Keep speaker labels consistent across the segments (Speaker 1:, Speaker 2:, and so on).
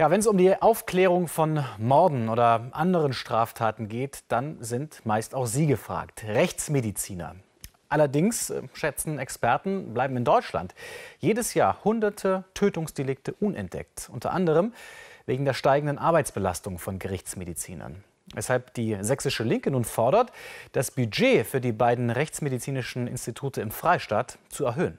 Speaker 1: Ja, wenn es um die Aufklärung von Morden oder anderen Straftaten geht, dann sind meist auch Sie gefragt, Rechtsmediziner. Allerdings, äh, schätzen Experten, bleiben in Deutschland jedes Jahr hunderte Tötungsdelikte unentdeckt. Unter anderem wegen der steigenden Arbeitsbelastung von Gerichtsmedizinern. Weshalb die sächsische Linke nun fordert, das Budget für die beiden rechtsmedizinischen Institute im Freistaat zu erhöhen.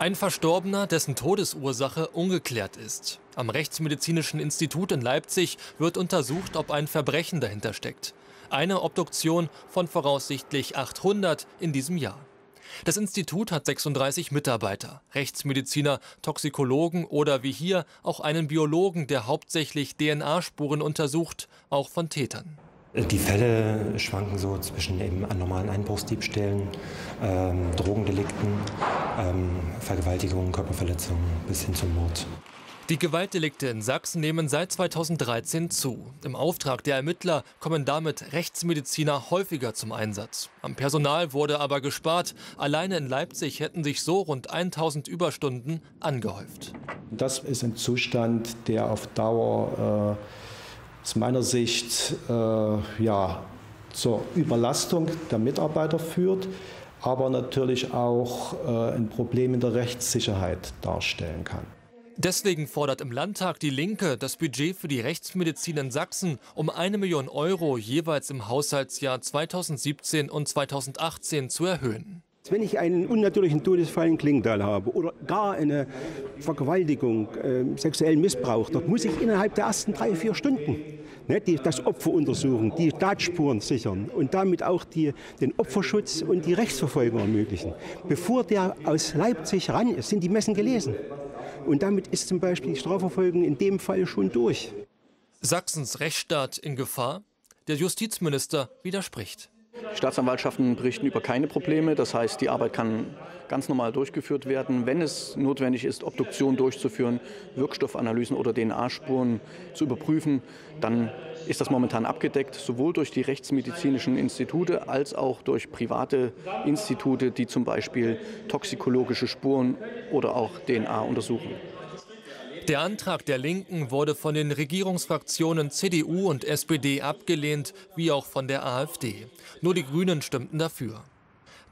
Speaker 2: Ein Verstorbener, dessen Todesursache ungeklärt ist. Am Rechtsmedizinischen Institut in Leipzig wird untersucht, ob ein Verbrechen dahinter steckt. Eine Obduktion von voraussichtlich 800 in diesem Jahr. Das Institut hat 36 Mitarbeiter, Rechtsmediziner, Toxikologen oder wie hier auch einen Biologen, der hauptsächlich DNA-Spuren untersucht, auch von Tätern.
Speaker 3: Die Fälle schwanken so zwischen eben normalen Einbruchsdiebstählen, ähm, Drogendelikten, ähm, Vergewaltigungen, Körperverletzungen bis hin zum Mord.
Speaker 2: Die Gewaltdelikte in Sachsen nehmen seit 2013 zu. Im Auftrag der Ermittler kommen damit Rechtsmediziner häufiger zum Einsatz. Am Personal wurde aber gespart. Alleine in Leipzig hätten sich so rund 1000 Überstunden angehäuft.
Speaker 4: Das ist ein Zustand, der auf Dauer äh, aus meiner Sicht äh, ja, zur Überlastung der Mitarbeiter führt, aber natürlich auch äh, ein Problem in der Rechtssicherheit darstellen kann.
Speaker 2: Deswegen fordert im Landtag die Linke, das Budget für die Rechtsmedizin in Sachsen um eine Million Euro jeweils im Haushaltsjahr 2017 und 2018 zu erhöhen.
Speaker 5: Wenn ich einen unnatürlichen Todesfall in Klingtal habe oder gar eine Vergewaltigung, äh, sexuellen Missbrauch, dort muss ich innerhalb der ersten drei, vier Stunden ne, die, das Opfer untersuchen, die Tatspuren sichern und damit auch die, den Opferschutz und die Rechtsverfolgung ermöglichen. Bevor der aus Leipzig ran ist, sind die Messen gelesen. Und damit ist zum Beispiel die Strafverfolgung in dem Fall schon durch.
Speaker 2: Sachsens Rechtsstaat in Gefahr? Der Justizminister widerspricht.
Speaker 6: Staatsanwaltschaften berichten über keine Probleme. Das heißt, die Arbeit kann ganz normal durchgeführt werden. Wenn es notwendig ist, Obduktion durchzuführen, Wirkstoffanalysen oder DNA-Spuren zu überprüfen, dann ist das momentan abgedeckt, sowohl durch die rechtsmedizinischen Institute als auch durch private Institute, die zum Beispiel toxikologische Spuren oder auch DNA untersuchen.
Speaker 2: Der Antrag der Linken wurde von den Regierungsfraktionen CDU und SPD abgelehnt, wie auch von der AfD. Nur die Grünen stimmten dafür.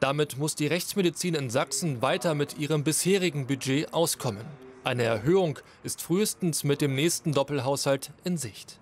Speaker 2: Damit muss die Rechtsmedizin in Sachsen weiter mit ihrem bisherigen Budget auskommen. Eine Erhöhung ist frühestens mit dem nächsten Doppelhaushalt in Sicht.